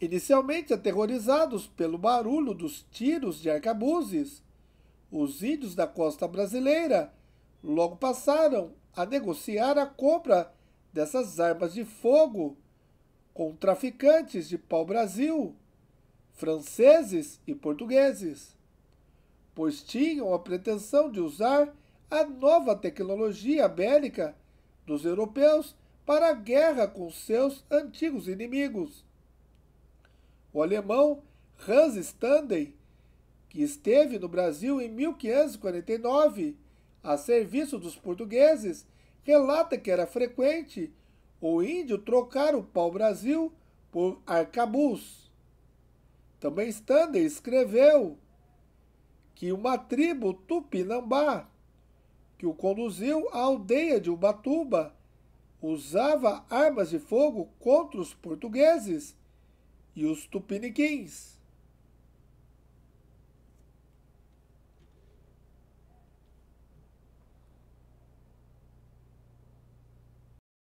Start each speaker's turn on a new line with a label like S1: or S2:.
S1: Inicialmente aterrorizados pelo barulho dos tiros de arcabuzes, os índios da costa brasileira logo passaram a negociar a compra dessas armas de fogo com traficantes de pau-brasil, franceses e portugueses, pois tinham a pretensão de usar a nova tecnologia bélica dos europeus para a guerra com seus antigos inimigos. O alemão Hans Standen, que esteve no Brasil em 1549 a serviço dos portugueses, relata que era frequente o índio trocar o pau-brasil por arcabuz. Também Standen escreveu que uma tribo tupinambá, que o conduziu à aldeia de Ubatuba, usava armas de fogo contra os portugueses e os tupiniquins.